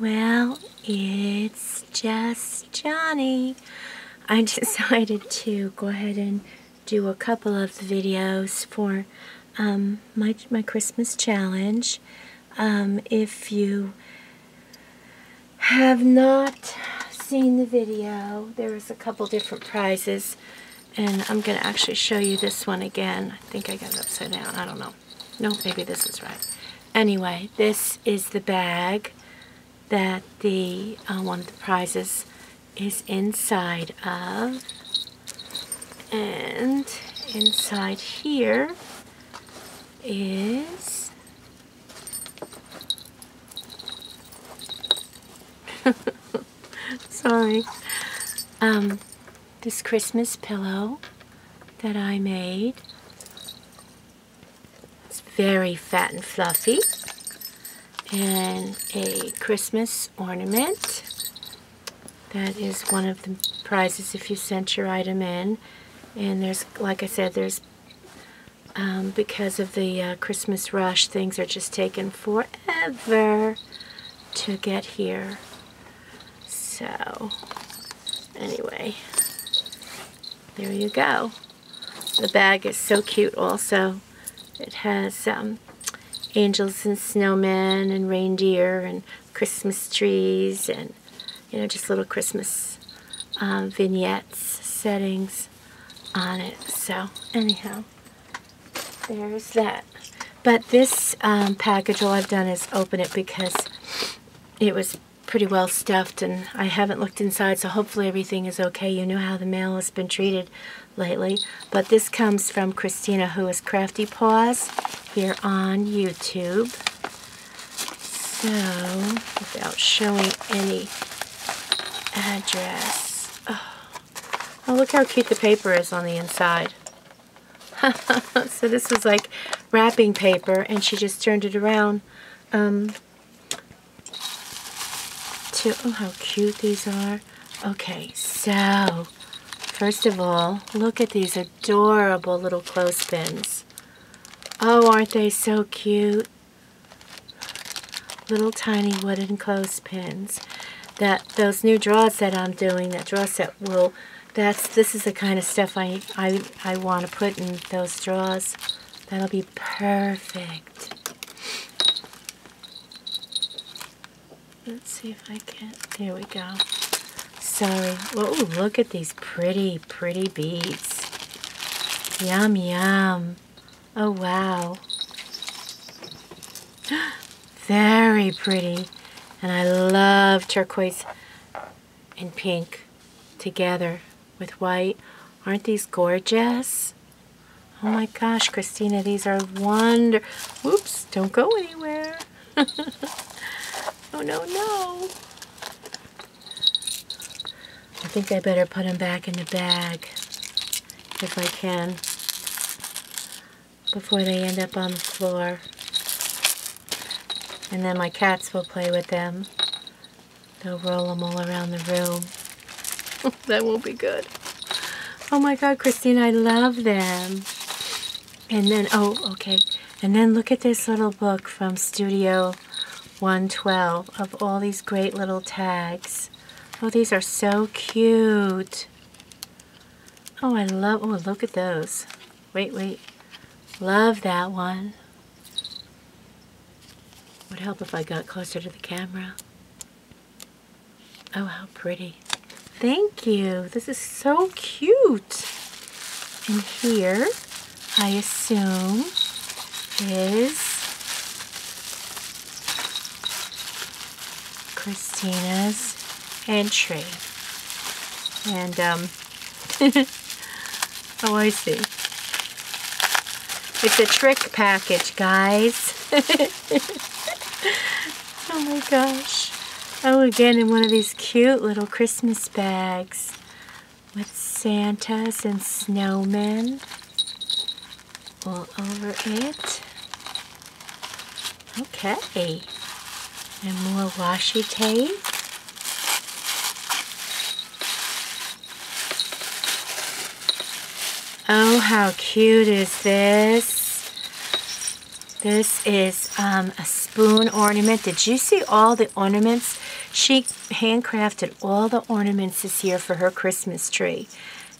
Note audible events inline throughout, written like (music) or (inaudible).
Well, it's just Jonnie. I (laughs) decided to go ahead and do a couple of videos for um, my, my Christmas challenge. Um, if you have not seen the video, there's a couple different prizes. And I'm going to actually show you this one again. I think I got it upside down. I don't know. No, maybe this is right. Anyway, this is the bag that the uh, one of the prizes is inside of. And inside here is (laughs) sorry. Um, this Christmas pillow that I made. It's very fat and fluffy and a Christmas ornament. That is one of the prizes if you sent your item in. And there's, like I said, there's, um, because of the uh, Christmas rush, things are just taking forever to get here. So, anyway, there you go. The bag is so cute also. It has um, angels and snowmen and reindeer and Christmas trees and you know just little Christmas um, vignettes settings on it. So anyhow there's that. But this um, package all I've done is open it because it was pretty well stuffed and I haven't looked inside so hopefully everything is okay you know how the mail has been treated lately but this comes from Kristina who is Crafty Paws here on YouTube. So, without showing any address. Oh. oh, look how cute the paper is on the inside. (laughs) so this was like wrapping paper, and she just turned it around um, to, oh, how cute these are. Okay, so, first of all, look at these adorable little clothespins. Oh, aren't they so cute? Little tiny wooden clothespins. That those new draws that I'm doing, that draw set will that's this is the kind of stuff I I I want to put in those draws. That'll be perfect. Let's see if I can. There we go. Sorry. Oh, look at these pretty, pretty beads. Yum, yum. Oh, wow. (gasps) Very pretty. And I love turquoise and pink together with white. Aren't these gorgeous? Oh my gosh, Kristina, these are wonder. Whoops, don't go anywhere. (laughs) oh, no, no. I think I better put them back in the bag if I can before they end up on the floor. And then my cats will play with them. They'll roll them all around the room. (laughs) that won't be good. Oh my God, Christine, I love them. And then, oh, okay. And then look at this little book from Studio 112 of all these great little tags. Oh, these are so cute. Oh, I love, oh, look at those. Wait, wait. Love that one. Would help if I got closer to the camera. Oh, how pretty. Thank you. This is so cute. And here, I assume, is Kristina's entry. And, um, (laughs) oh, I see. It's a trick package, guys. (laughs) oh my gosh. Oh, again, in one of these cute little Christmas bags with Santas and snowmen all over it. Okay. And more washi tape. Oh, how cute is this? This is um, a spoon ornament. Did you see all the ornaments She handcrafted all the ornaments this year for her Christmas tree.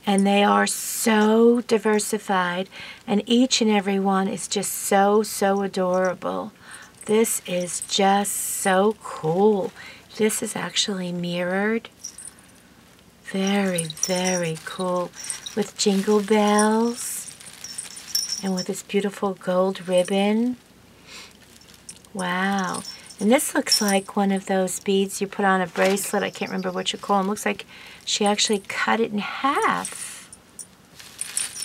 And they are so diversified. And each and every one is just so, so adorable. This is just so cool. This is actually mirrored. Very, very cool. With jingle bells. And with this beautiful gold ribbon. Wow. And this looks like one of those beads you put on a bracelet. I can't remember what you call them. Looks like she actually cut it in half.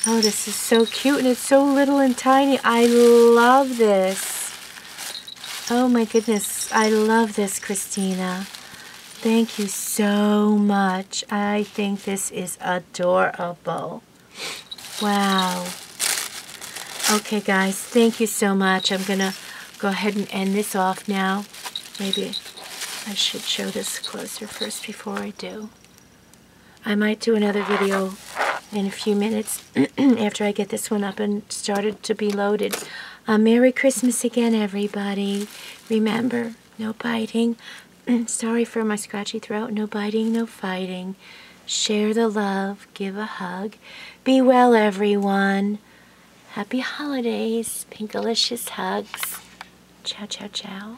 Oh, this is so cute and it's so little and tiny. I love this. Oh my goodness. I love this, Kristina. Thank you so much. I think this is adorable. Wow. Okay, guys. Thank you so much. I'm going to go ahead and end this off now. Maybe I should show this closer first before I do. I might do another video in a few minutes (clears throat) after I get this one up and started to be loaded. Uh, Merry Christmas again, everybody. Remember, no biting. (clears throat) Sorry for my scratchy throat. No biting, no fighting. Share the love. Give a hug. Be well, everyone. Happy holidays. Pinkalicious hugs. Ciao, ciao, ciao.